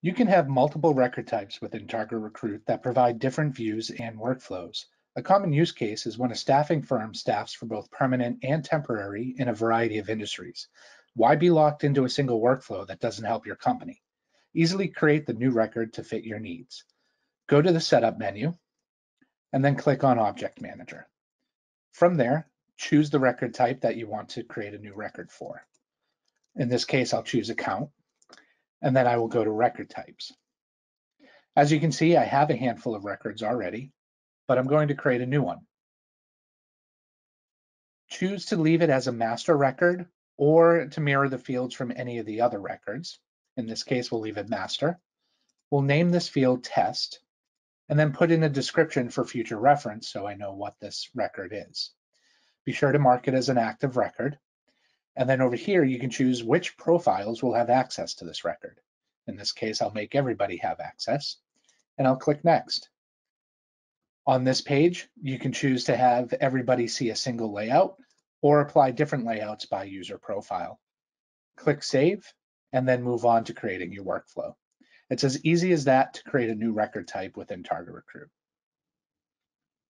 You can have multiple record types within Target Recruit that provide different views and workflows. A common use case is when a staffing firm staffs for both permanent and temporary in a variety of industries. Why be locked into a single workflow that doesn't help your company? Easily create the new record to fit your needs. Go to the Setup menu and then click on Object Manager. From there, choose the record type that you want to create a new record for. In this case, I'll choose Account and then I will go to record types. As you can see, I have a handful of records already, but I'm going to create a new one. Choose to leave it as a master record or to mirror the fields from any of the other records. In this case, we'll leave it master. We'll name this field test and then put in a description for future reference so I know what this record is. Be sure to mark it as an active record and then over here, you can choose which profiles will have access to this record. In this case, I'll make everybody have access and I'll click next. On this page, you can choose to have everybody see a single layout or apply different layouts by user profile. Click Save and then move on to creating your workflow. It's as easy as that to create a new record type within Target Recruit.